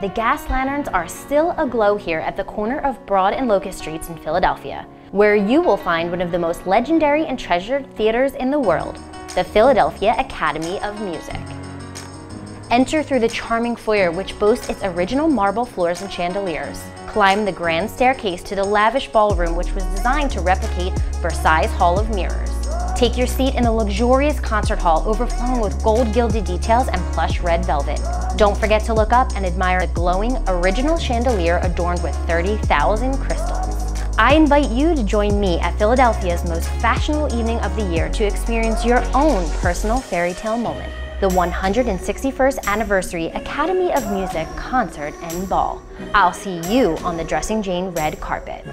The gas lanterns are still aglow here at the corner of Broad and Locust Streets in Philadelphia, where you will find one of the most legendary and treasured theaters in the world, the Philadelphia Academy of Music. Enter through the charming foyer which boasts its original marble floors and chandeliers. Climb the grand staircase to the lavish ballroom which was designed to replicate Versailles Hall of Mirrors. Take your seat in the luxurious concert hall overflowing with gold gilded details and plush red velvet. Don't forget to look up and admire the glowing original chandelier adorned with 30,000 crystals. I invite you to join me at Philadelphia's most fashionable evening of the year to experience your own personal fairy tale moment the 161st Anniversary Academy of Music Concert and Ball. I'll see you on the Dressing Jane red carpet.